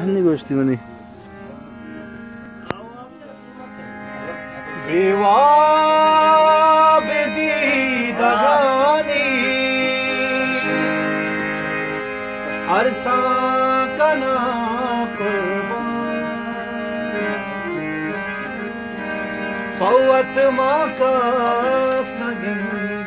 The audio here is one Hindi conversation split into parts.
अन्य गोष्टी म्हणे बेवा बेदीदगानी अरसा कना फौत माँ का सगिंदा के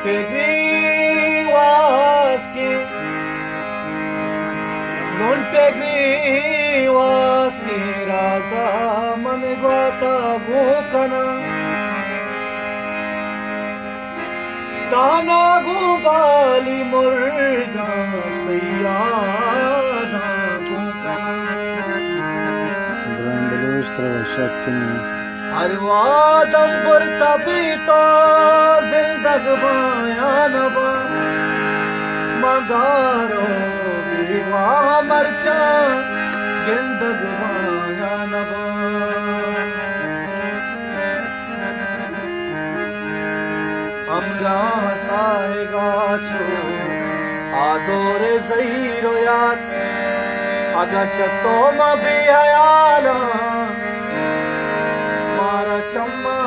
लुंटे ग्रीवास के। लुंटे ग्रीवास के राजा मन गाता भूकना ताना गुबाली मुर्गा तैयार इब्राहिम बलोच तरह वहशत कनी हर पर तभी तो जिंदग माया नबा मगारो बीवा मरचा, जिंदग माया नबा हमरा साएगा छो, आदोरे जहीरो याद अगच तो मबी हयाला चमा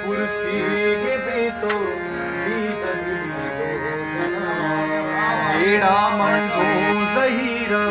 तुर सिता मन सहीर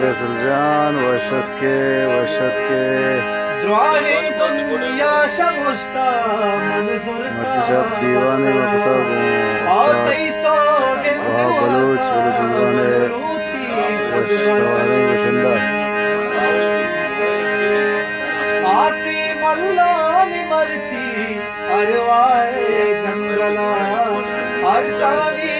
फैसल जान वहशत के वहशत के। साहब दीवाने में किताब उस्ताद। वहाँ बलूच बलूच जबान। वशतवानी वशिंदा आसी मल्लानी मरची अरवाए जंगला। अरसानी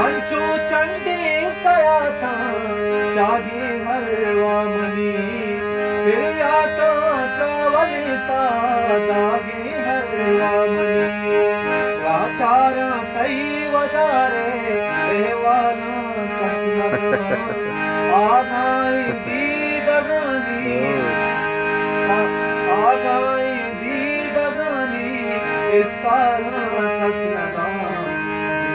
हमरा चंडी कया था शादी हरवा मनी फिर या तो वालिता दागे हर आमनी। राचार तई वदारे रहवाना कसना आगाई दीदगानी। आगाई दीदगानी इस्तारा कसना